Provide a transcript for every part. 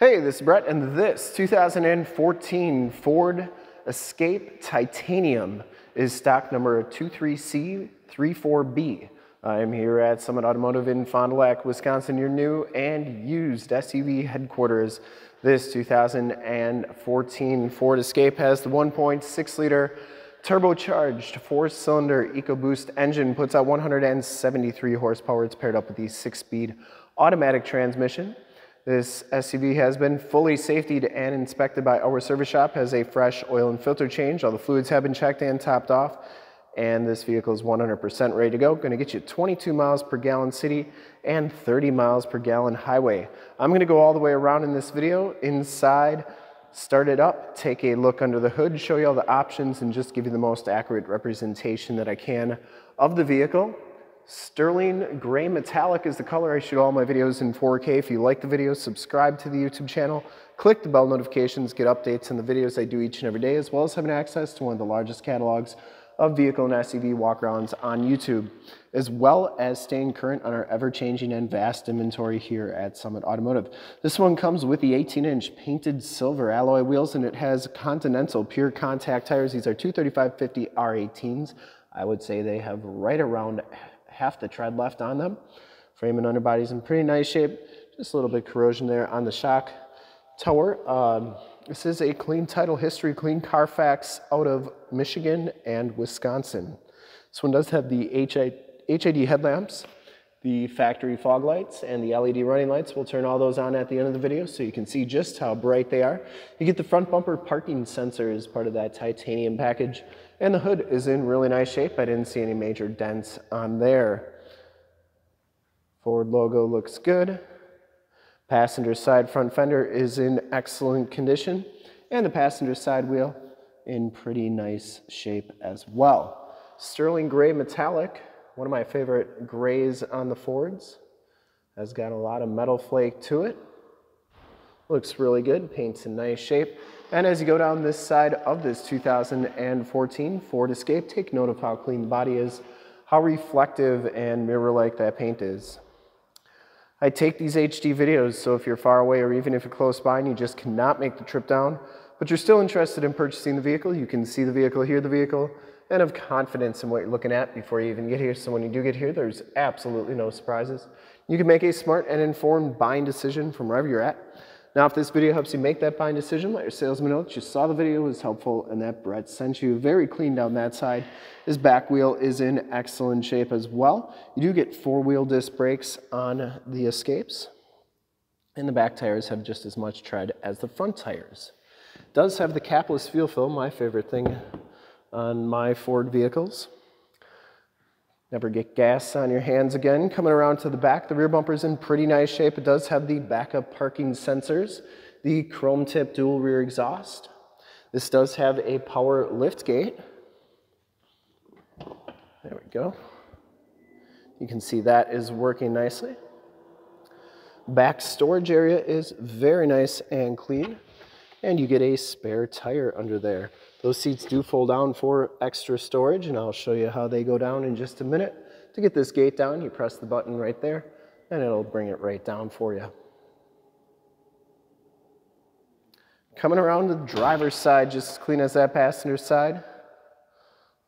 Hey, this is Brett, and this 2014 Ford Escape Titanium is stock number 23C34B. I'm here at Summit Automotive in Fond du Lac, Wisconsin, your new and used SUV headquarters. This 2014 Ford Escape has the 1.6 liter turbocharged four-cylinder EcoBoost engine, puts out 173 horsepower. It's paired up with the six-speed automatic transmission. This SUV has been fully safetied and inspected by our service shop, has a fresh oil and filter change. All the fluids have been checked and topped off. And this vehicle is 100% ready to go. Gonna get you 22 miles per gallon city and 30 miles per gallon highway. I'm gonna go all the way around in this video, inside, start it up, take a look under the hood, show you all the options, and just give you the most accurate representation that I can of the vehicle. Sterling Gray Metallic is the color. I shoot all my videos in 4K. If you like the video, subscribe to the YouTube channel, click the bell notifications, get updates on the videos I do each and every day, as well as having access to one of the largest catalogs of vehicle and SUV walkarounds on YouTube, as well as staying current on our ever-changing and vast inventory here at Summit Automotive. This one comes with the 18-inch painted silver alloy wheels, and it has Continental PureContact tires. These are 235/50 R18s. I would say they have right around half the tread left on them. Frame and underbody's in pretty nice shape. Just a little bit corrosion there on the shock tower. Um, this is a clean title history, clean Carfax out of Michigan and Wisconsin. This one does have the HID headlamps, the factory fog lights, and the LED running lights. We'll turn all those on at the end of the video so you can see just how bright they are. You get the front bumper parking sensor as part of that titanium package. And the hood is in really nice shape. I didn't see any major dents on there. Ford logo looks good. Passenger side front fender is in excellent condition. And the passenger side wheel in pretty nice shape as well. Sterling gray metallic, one of my favorite grays on the Fords. Has got a lot of metal flake to it. Looks really good, paint's in nice shape. And as you go down this side of this 2014 Ford Escape, take note of how clean the body is, how reflective and mirror-like that paint is. I take these HD videos, so if you're far away or even if you're close by and you just cannot make the trip down, but you're still interested in purchasing the vehicle, you can see the vehicle, hear the vehicle, and have confidence in what you're looking at before you even get here. So when you do get here, there's absolutely no surprises. You can make a smart and informed buying decision from wherever you're at. Now, if this video helps you make that buying decision, let your salesman know that you saw the video was helpful and that Brett sent you. Very clean down that side. His back wheel is in excellent shape as well. You do get four-wheel disc brakes on the Escapes. And the back tires have just as much tread as the front tires. Does have the capless fuel fill, my favorite thing on my Ford vehicles. Never get gas on your hands again. Coming around to the back, the rear bumper's in pretty nice shape. It does have the backup parking sensors, the chrome tip dual rear exhaust. This does have a power lift gate. There we go. You can see that is working nicely. Back storage area is very nice and clean. And you get a spare tire under there. Those seats do fold down for extra storage, and I'll show you how they go down in just a minute. To get this gate down, you press the button right there, and it'll bring it right down for you. Coming around to the driver's side, just as clean as that passenger side.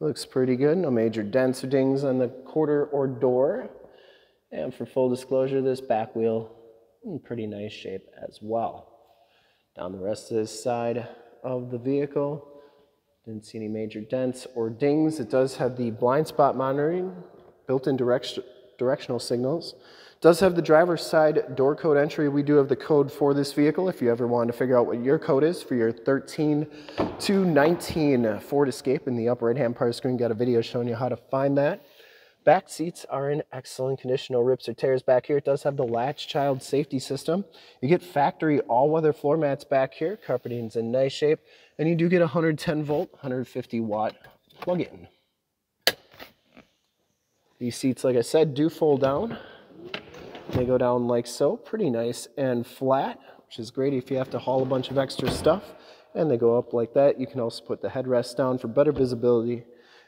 Looks pretty good, no major dents or dings on the quarter or door. And for full disclosure, this back wheel in pretty nice shape as well. Down the rest of this side of the vehicle, didn't see any major dents or dings. It does have the blind spot monitoring, built-in direct directional signals. Does have the driver's side door code entry. We do have the code for this vehicle if you ever want to figure out what your code is for your 13 to 19 Ford Escape. In the upper right-hand part of the screen, got a video showing you how to find that. Back seats are in excellent condition, no rips or tears back here. It does have the latch child safety system. You get factory all-weather floor mats back here. Carpeting's in nice shape. And you do get a 110 volt, 150 watt plug-in. These seats, like I said, do fold down. They go down like so, pretty nice and flat, which is great if you have to haul a bunch of extra stuff. And they go up like that. You can also put the headrest down for better visibility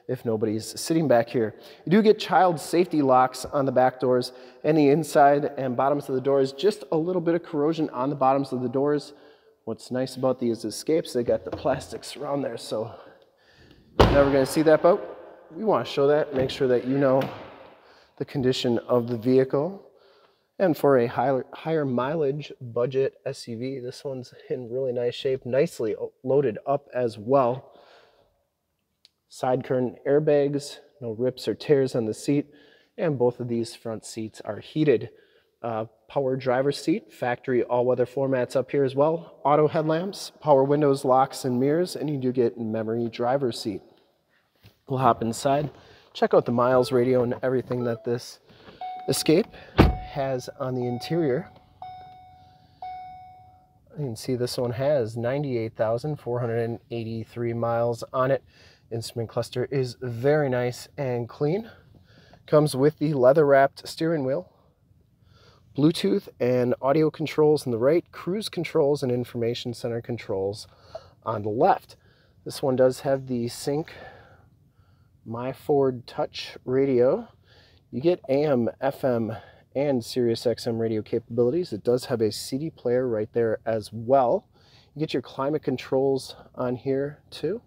if nobody's sitting back here. You do get child safety locks on the back doors and the inside and bottoms of the doors, just a little bit of corrosion on the bottoms of the doors. What's nice about these escapes, they got the plastics around there, so you're never gonna see that, but we wanna show that, make sure that you know the condition of the vehicle. And for a higher, higher mileage budget SUV, this one's in really nice shape, nicely loaded up as well. Side curtain airbags, no rips or tears on the seat, and both of these front seats are heated. Uh, power driver seat, factory all-weather floor mats up here as well, auto headlamps, power windows, locks, and mirrors, and you do get memory driver seat. We'll hop inside, check out the miles radio and everything that this Escape has on the interior. You can see this one has 98,483 miles on it. Instrument cluster is very nice and clean. Comes with the leather wrapped steering wheel, Bluetooth and audio controls on the right, cruise controls and information center controls on the left. This one does have the sync my Ford Touch radio. You get AM, FM, and Sirius XM radio capabilities. It does have a CD player right there as well. You get your climate controls on here too,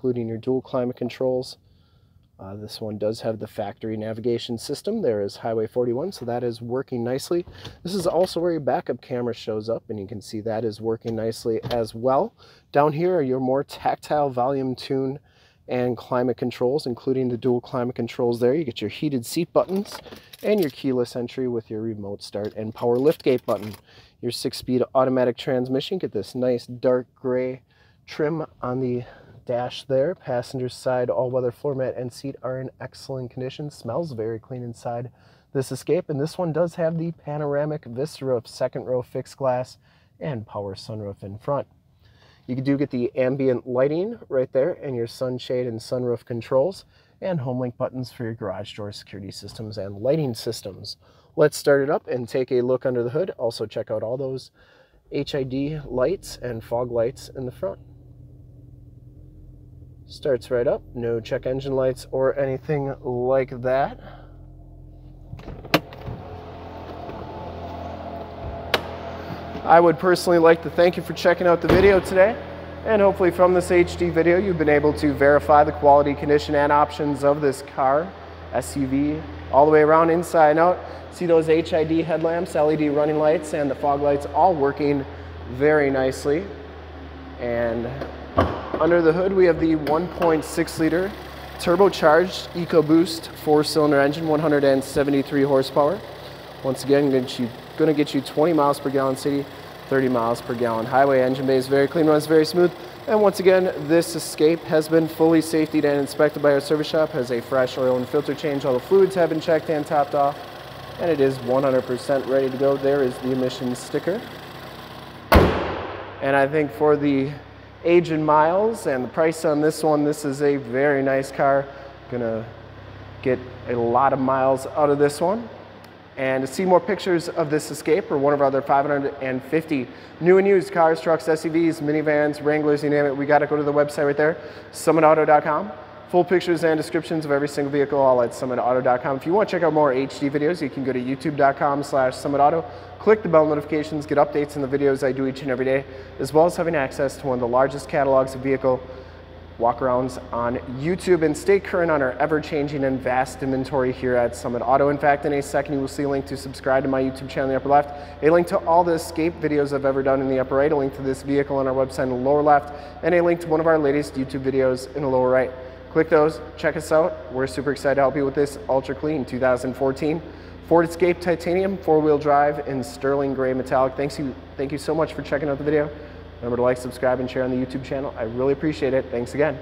including your dual climate controls. Uh, this one does have the factory navigation system. There is Highway 41, so that is working nicely. This is also where your backup camera shows up, and you can see that is working nicely as well. Down here are your more tactile volume tune and climate controls, including the dual climate controls there. You get your heated seat buttons and your keyless entry with your remote start and power liftgate button. Your six-speed automatic transmission, get this nice dark gray trim on the dash there. Passenger side all-weather floor mat and seat are in excellent condition. Smells very clean inside this Escape. And this one does have the panoramic Vista roof, second row fixed glass, and power sunroof in front. You do get the ambient lighting right there and your sunshade and sunroof controls and HomeLink buttons for your garage door security systems and lighting systems. Let's start it up and take a look under the hood. Also check out all those HID lights and fog lights in the front. Starts right up, no check engine lights or anything like that. I would personally like to thank you for checking out the video today. And hopefully from this HD video, you've been able to verify the quality, condition, and options of this car, SUV, all the way around inside and out. See those HID headlamps, LED running lights, and the fog lights all working very nicely. And under the hood, we have the 1.6 liter turbocharged EcoBoost four-cylinder engine, 173 horsepower. Once again, going to get you 20 miles per gallon city, 30 miles per gallon highway. Engine bay is very clean, runs very smooth. And once again, this Escape has been fully safetied and inspected by our service shop, has a fresh oil and filter change. All the fluids have been checked and topped off, and it is 100% ready to go. There is the emissions sticker. And I think for the age and miles and the price on this one, this is a very nice car. Gonna get a lot of miles out of this one. And to see more pictures of this Escape or one of our other 550 new and used cars, trucks, SUVs, minivans, Wranglers, you name it, we got to go to the website right there, summitauto.com. Full pictures and descriptions of every single vehicle all at summitauto.com. If you want to check out more HD videos, you can go to youtube.com slash summitauto. Click the bell notifications, get updates on the videos I do each and every day, as well as having access to one of the largest catalogs of vehicle walkarounds on YouTube and stay current on our ever-changing and vast inventory here at Summit Auto. In fact, in a second, you will see a link to subscribe to my YouTube channel in the upper left, a link to all the Escape videos I've ever done in the upper right, a link to this vehicle on our website in the lower left, and a link to one of our latest YouTube videos in the lower right. Click those, check us out. We're super excited to help you with this ultra clean 2014 Ford Escape Titanium four-wheel drive in sterling gray metallic. Thanks you, thank you so much for checking out the video. Remember to like, subscribe, and share on the YouTube channel. I really appreciate it. Thanks again.